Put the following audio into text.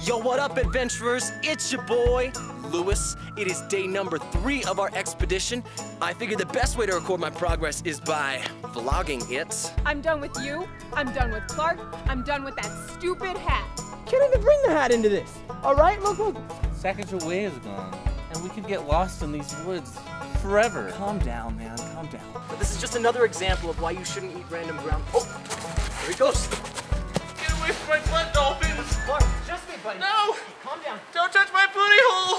Yo, what up, adventurers? It's your boy, Lewis. It is day number three of our expedition. I figured the best way to record my progress is by vlogging it. I'm done with you. I'm done with Clark. I'm done with that stupid hat. Can't even bring the hat into this. All right, look, look. Sacagawea is gone, and we could get lost in these woods forever. Calm down, man, calm down. But this is just another example of why you shouldn't eat random ground. Oh, there he goes. Get away from my blood Calm down. Don't touch my booty hole.